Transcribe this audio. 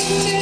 to